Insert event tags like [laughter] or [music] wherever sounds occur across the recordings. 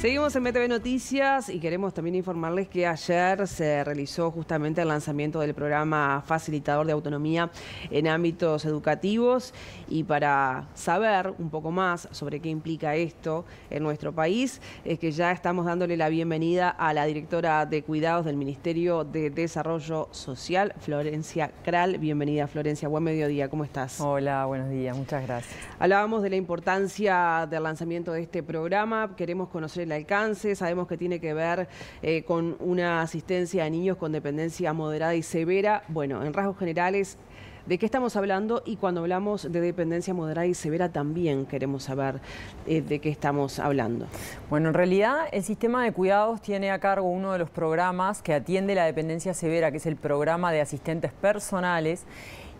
Seguimos en BTV Noticias y queremos también informarles que ayer se realizó justamente el lanzamiento del programa Facilitador de Autonomía en ámbitos educativos y para saber un poco más sobre qué implica esto en nuestro país, es que ya estamos dándole la bienvenida a la directora de Cuidados del Ministerio de Desarrollo Social, Florencia Kral. Bienvenida Florencia, buen mediodía, ¿cómo estás? Hola, buenos días, muchas gracias. Hablábamos de la importancia del lanzamiento de este programa, queremos conocer alcance, sabemos que tiene que ver eh, con una asistencia a niños con dependencia moderada y severa. Bueno, en rasgos generales, ¿de qué estamos hablando? Y cuando hablamos de dependencia moderada y severa también queremos saber eh, de qué estamos hablando. Bueno, en realidad el sistema de cuidados tiene a cargo uno de los programas que atiende la dependencia severa, que es el programa de asistentes personales.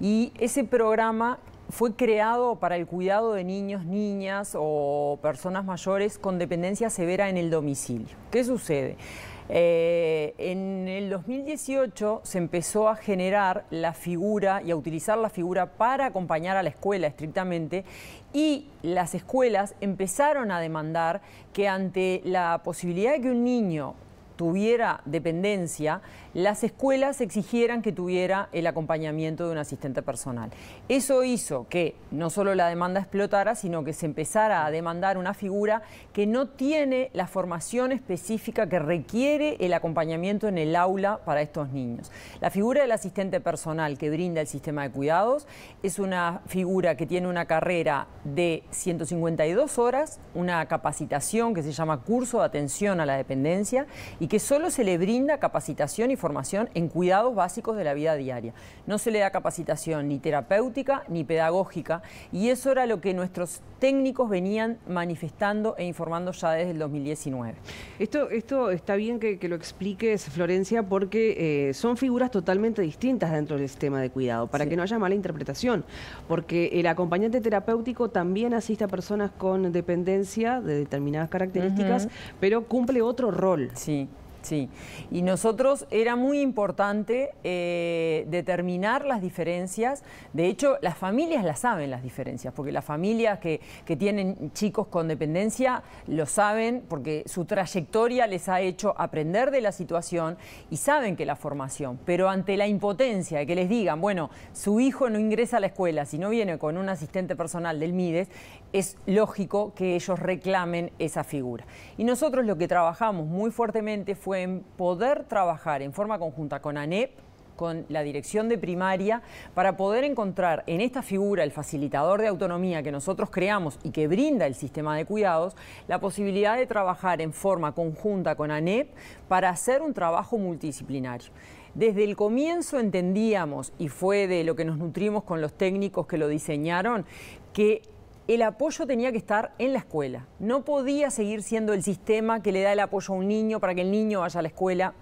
Y ese programa fue creado para el cuidado de niños, niñas o personas mayores con dependencia severa en el domicilio. ¿Qué sucede? Eh, en el 2018 se empezó a generar la figura y a utilizar la figura para acompañar a la escuela estrictamente y las escuelas empezaron a demandar que ante la posibilidad de que un niño tuviera dependencia, las escuelas exigieran que tuviera el acompañamiento de un asistente personal. Eso hizo que no solo la demanda explotara, sino que se empezara a demandar una figura que no tiene la formación específica que requiere el acompañamiento en el aula para estos niños. La figura del asistente personal que brinda el sistema de cuidados es una figura que tiene una carrera de 152 horas, una capacitación que se llama curso de atención a la dependencia y que solo se le brinda capacitación y formación en cuidados básicos de la vida diaria. No se le da capacitación ni terapéutica ni pedagógica y eso era lo que nuestros técnicos venían manifestando e informando ya desde el 2019. Esto, esto está bien que, lo expliques, Florencia, porque eh, son figuras totalmente distintas dentro del sistema de cuidado, para que no haya mala interpretación, porque el acompañante terapéutico también asiste a personas con dependencia de determinadas características, pero cumple otro rol. Sí. Sí, y nosotros era muy importante eh, determinar las diferencias. De hecho, las familias las saben las diferencias, porque las familias que, que, tienen chicos con dependencia lo saben porque su trayectoria les ha hecho aprender de la situación y saben que la formación, pero ante la impotencia de que les digan, bueno, su hijo no ingresa a la escuela si no viene con un asistente personal del MIDES, es lógico que ellos reclamen esa figura. Y nosotros lo que trabajamos muy fuertemente fue en poder trabajar en forma conjunta con ANEP, con la dirección de primaria para poder encontrar en esta figura, el facilitador de autonomía que nosotros creamos y que brinda el sistema de cuidados, la posibilidad de trabajar en forma conjunta con ANEP para hacer un trabajo multidisciplinario. Desde el comienzo entendíamos, y fue de lo que nos nutrimos con los técnicos que lo diseñaron, que el apoyo tenía que estar en la escuela. No podía seguir siendo el sistema que le da el apoyo a un niño para que el niño vaya a la escuela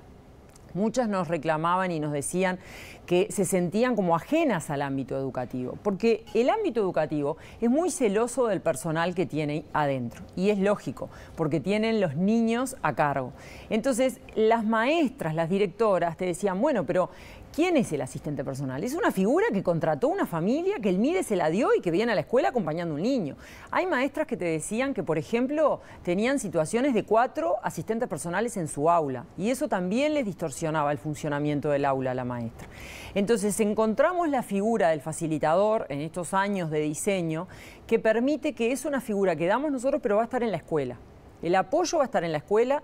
Muchas nos reclamaban y nos decían que se sentían como ajenas al ámbito educativo, porque el ámbito educativo es muy celoso del personal que tiene adentro, y es lógico, porque tienen los niños a cargo. Entonces, las maestras, las directoras te decían, bueno, pero ¿Quién es el asistente personal? Es una figura que contrató una familia, que el MIDE se la dio y que viene a la escuela acompañando a un niño. Hay maestras que te decían que, por ejemplo, tenían situaciones de cuatro asistentes personales en su aula y eso también les el funcionamiento del aula la maestra. Entonces encontramos la figura del facilitador en estos años de diseño que permite que es una figura que damos nosotros pero va a estar en la escuela. El apoyo va a estar en la escuela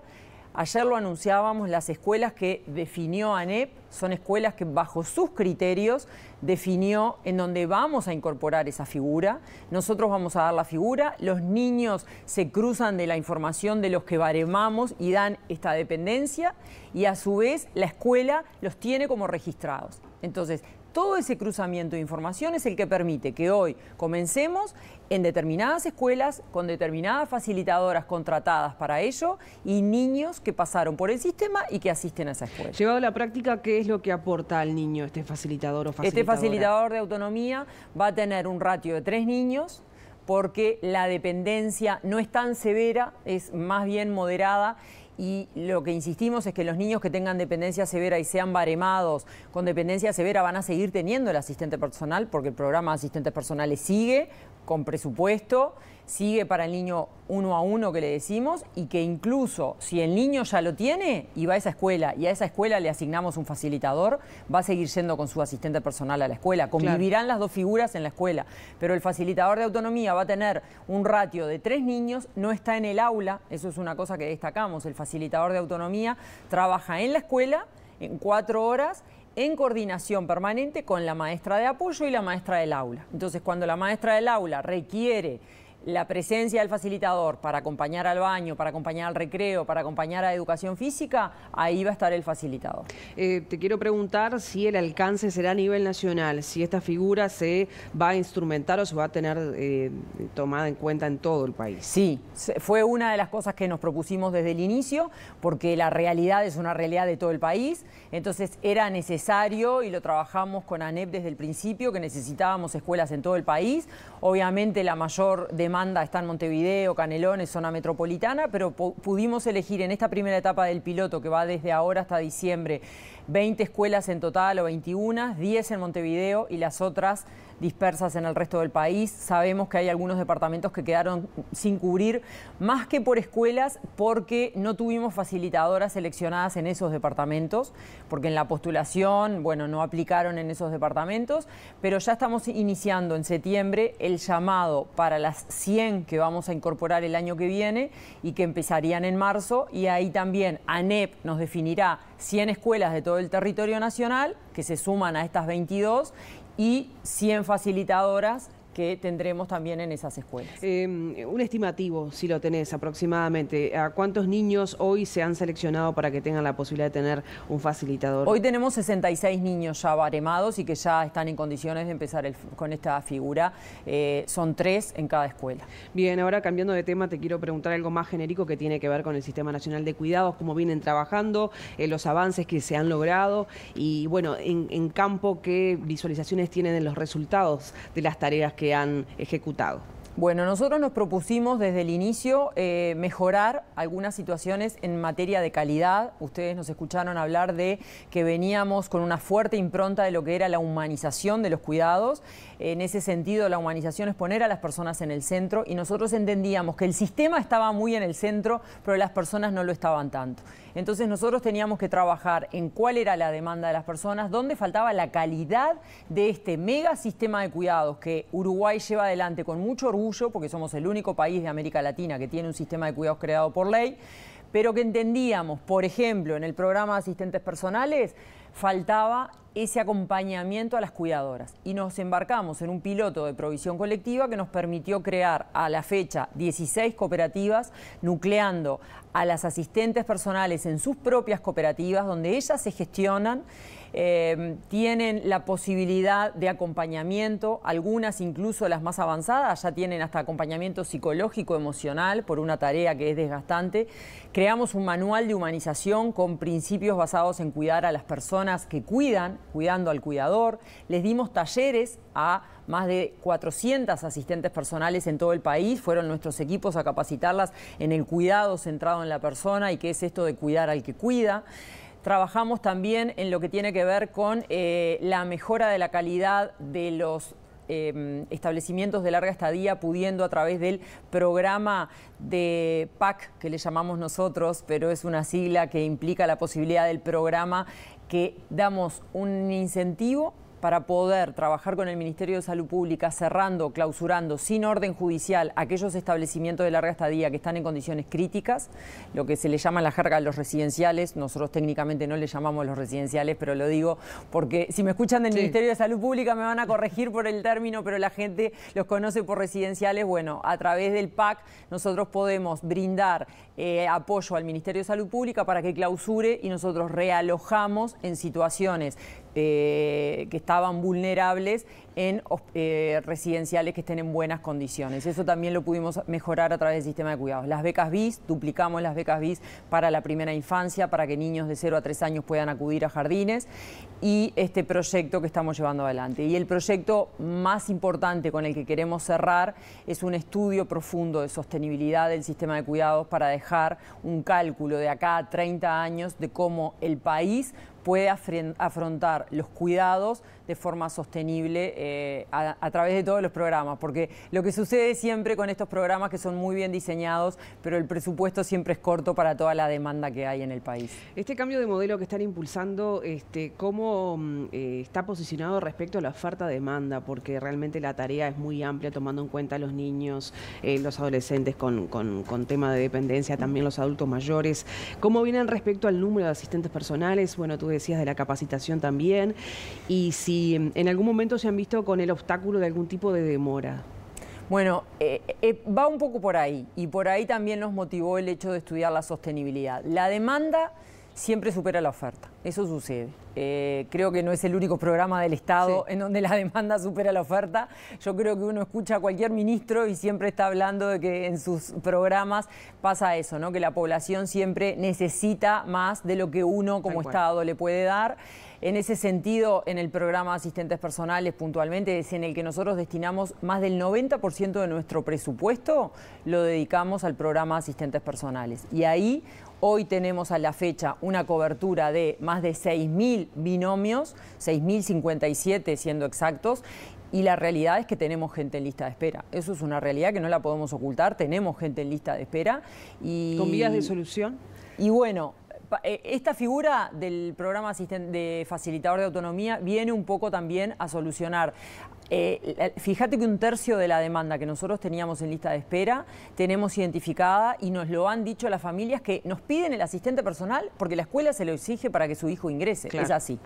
Ayer lo anunciábamos, las escuelas que definió ANEP son escuelas que bajo sus criterios definió en donde vamos a incorporar esa figura. Nosotros vamos a dar la figura, los niños se cruzan de la información de los que baremamos y dan esta dependencia y a su vez la escuela los tiene como registrados. Entonces, todo ese cruzamiento de información es el que permite que hoy comencemos en determinadas escuelas con determinadas facilitadoras contratadas para ello y niños que pasaron por el sistema y que asisten a esa escuela. Llevado a la práctica, ¿qué es lo que aporta al niño este facilitador o facilitadora? Este facilitador de autonomía va a tener un ratio de tres niños porque la dependencia no es tan severa, es más bien moderada y lo que insistimos es que los niños que tengan dependencia severa y sean baremados con dependencia severa van a seguir teniendo el asistente personal porque el programa de asistentes personales sigue con presupuesto sigue para el niño uno a uno que le decimos y que incluso si el niño ya lo tiene y va a esa escuela y a esa escuela le asignamos un facilitador, va a seguir yendo con su asistente personal a la escuela. Convivirán las dos figuras en la escuela, pero el facilitador de autonomía va a tener un ratio de tres niños, no está en el aula, eso es una cosa que destacamos, el facilitador de autonomía trabaja en la escuela en cuatro horas en coordinación permanente con la maestra de apoyo y la maestra del aula. Entonces, cuando la maestra del aula requiere la presencia del facilitador para acompañar al baño, para acompañar al recreo, para acompañar a educación física, ahí va a estar el facilitador. Eh, te quiero preguntar si el alcance será a nivel nacional, si esta figura se va a instrumentar o se va a tener eh, tomada en cuenta en todo el país. Sí, fue una de las cosas que nos propusimos desde el inicio, porque la realidad es una realidad de todo el país, entonces era necesario y lo trabajamos con ANEP desde el principio, que necesitábamos escuelas en todo el país. Obviamente la mayor demanda está en Montevideo, Canelones, zona metropolitana, pero pudimos elegir en esta primera etapa del piloto, que va desde ahora hasta diciembre, 20 escuelas en total o 21, 10 en Montevideo y las otras dispersas en el resto del país. Sabemos que hay algunos departamentos que quedaron sin cubrir, más que por escuelas, porque no tuvimos facilitadoras seleccionadas en esos departamentos, porque en la postulación, bueno, no aplicaron en esos departamentos, pero ya estamos iniciando en septiembre el llamado para las 100 que vamos a incorporar el año que viene y que empezarían en marzo, y ahí también ANEP nos definirá 100 escuelas de todo el territorio nacional que se suman a estas 22 y 100 facilitadoras que tendremos también en esas escuelas. Em, un estimativo, si lo tenés aproximadamente, ¿a cuántos niños hoy se han seleccionado para que tengan la posibilidad de tener un facilitador? Hoy tenemos 66 niños ya baremados y que ya están en condiciones de empezar con esta figura. Eh, son tres en cada escuela. Bien, ahora cambiando de tema, te quiero preguntar algo más genérico que tiene que ver con el Sistema Nacional de Cuidados, cómo vienen trabajando, eh, los avances que se han logrado y, bueno, en, en campo, qué visualizaciones tienen de los resultados de las tareas que han ejecutado? Bueno, nosotros nos propusimos desde el inicio eh, mejorar algunas situaciones en materia de calidad. Ustedes nos escucharon hablar de que veníamos con una fuerte impronta de lo que era la humanización de los cuidados. En ese sentido, la humanización es poner a las personas en el centro y nosotros entendíamos que el sistema estaba muy en el centro, pero las personas no lo estaban tanto. Entonces nosotros teníamos que trabajar en cuál era la demanda de las personas, dónde faltaba la calidad de este mega sistema de cuidados que Uruguay lleva adelante con mucho orgullo, porque somos el único país de América Latina que tiene un sistema de cuidados creado por ley, pero que entendíamos, por ejemplo, en el programa de asistentes personales, faltaba ese acompañamiento a las cuidadoras y nos embarcamos en un piloto de provisión colectiva que nos permitió crear a la fecha 16 cooperativas nucleando a las asistentes personales en sus propias cooperativas donde ellas se gestionan eh, tienen la posibilidad de acompañamiento, algunas incluso las más avanzadas ya tienen hasta acompañamiento psicológico, emocional por una tarea que es desgastante. Creamos un manual de humanización con principios basados en cuidar a las personas que cuidan, cuidando al cuidador. Les dimos talleres a más de 400 asistentes personales en todo el país. Fueron nuestros equipos a capacitarlas en el cuidado centrado en la persona y qué es esto de cuidar al que cuida. Trabajamos también en lo que tiene que ver con eh, la mejora de la calidad de los em, establecimientos de larga estadía, pudiendo a través del programa de PAC, que le llamamos nosotros, pero es una sigla que implica la posibilidad del programa que damos un incentivo para poder trabajar con el Ministerio de Salud Pública cerrando, clausurando sin orden judicial aquellos establecimientos de larga estadía que están en condiciones críticas, lo que se le llama en la jerga los residenciales, nosotros técnicamente no le llamamos los residenciales, pero lo digo porque si me escuchan del Ministerio de Salud Pública me van a corregir por el término, pero la gente los conoce por residenciales, bueno, a través del PAC nosotros podemos brindar eh, apoyo al Ministerio de Salud Pública para que clausure y nosotros realojamos en situaciones eh, que estaban vulnerables en eh, residenciales que estén en buenas condiciones. Eso también lo pudimos mejorar a través del sistema de cuidados. Las becas BIS, duplicamos las becas BIS para la primera infancia, para que niños de 0 a 3 años puedan acudir a jardines y este proyecto que estamos llevando adelante. Y el proyecto más importante con el que queremos cerrar es un estudio profundo de sostenibilidad del sistema de cuidados para dejar un cálculo de acá a 30 años de cómo el país puede afrontar los cuidados de forma sostenible eh, a, través de todos los programas, porque lo que sucede siempre con estos programas que son muy bien diseñados, pero el presupuesto siempre es corto para toda la demanda que hay en el país. Este cambio de modelo que están impulsando, este, ¿cómo mm, eh, está posicionado respecto a la oferta-demanda? Porque realmente la tarea es muy amplia tomando en cuenta los niños, eh, los adolescentes con, con tema de dependencia, también los adultos mayores. ¿Cómo vienen respecto al número de asistentes personales? Bueno, tú decías de la capacitación también. Y si mm, en algún momento se han visto con el obstáculo de algún tipo de demora. Bueno, eh, eh, va un poco por ahí y por ahí también nos motivó el hecho de estudiar la sostenibilidad. La demanda siempre supera la oferta, eso sucede. Eh, creo que no es el único programa del Estado en donde la [laughs] demanda supera la oferta. Yo creo que uno escucha a cualquier ministro y siempre está hablando de que en sus programas pasa eso, ¿no? que la población siempre necesita más de lo que uno como Estado le puede dar. En ese sentido, en el programa Asistentes Personales puntualmente, es en el que nosotros destinamos más del 90% de nuestro presupuesto, lo dedicamos al programa Asistentes Personales. Y ahí Hoy tenemos a la fecha una cobertura de más de 6.000 binomios, 6.057 siendo exactos, y la realidad es que tenemos gente en lista de espera. Eso es una realidad que no la podemos ocultar, tenemos gente en lista de espera. Y... ¿Con vías de solución? Y bueno, esta figura del programa de facilitador de autonomía viene un poco también a solucionar. Eh, fíjate que un tercio de la demanda que nosotros teníamos en lista de espera tenemos identificada y nos lo han dicho las familias que nos piden el asistente personal porque la escuela se lo exige para que su hijo ingrese. Es así.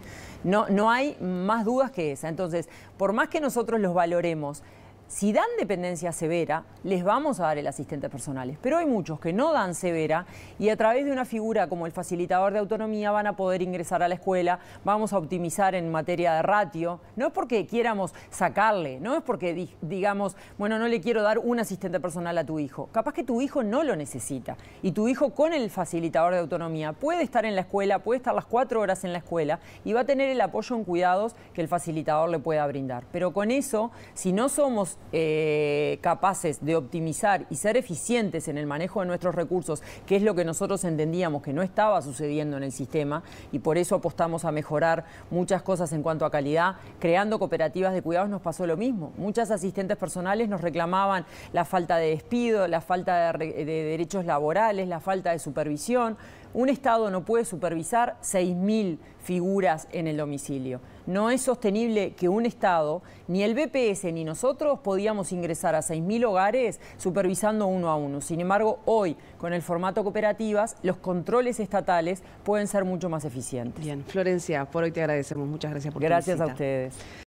No, no hay más dudas que esa. Entonces, por más que nosotros los valoremos, si dan dependencia severa, les vamos a dar el asistente personal. Pero hay muchos que no dan severa y a través de una figura como el facilitador de autonomía van a poder ingresar a la escuela, vamos a optimizar en materia de ratio. No es porque quieramos sacarle, no es porque digamos, bueno, no le quiero dar un asistente personal a tu hijo. Capaz que tu hijo no lo necesita y tu hijo con el facilitador de autonomía puede estar en la escuela, puede estar las cuatro horas en la escuela y va a tener el apoyo en cuidados que el facilitador le pueda brindar. Pero con eso, si no somos eh, capaces de optimizar y ser eficientes en el manejo de nuestros recursos, que es lo que nosotros entendíamos que no estaba sucediendo en el sistema, y por eso apostamos a mejorar muchas cosas en cuanto a calidad, creando cooperativas de cuidados nos pasó lo mismo. Muchas asistentes personales nos reclamaban la falta de despido, la falta de, de derechos laborales, la falta de supervisión. Un Estado no puede supervisar 6.000 figuras en el domicilio. No es sostenible que un Estado, ni el BPS ni nosotros podíamos ingresar a 6.000 hogares supervisando uno a uno. Sin embargo, hoy, con el formato cooperativas, los controles estatales pueden ser mucho más eficientes. Bien, Florencia, por hoy te agradecemos. Muchas gracias por Gracias a ustedes.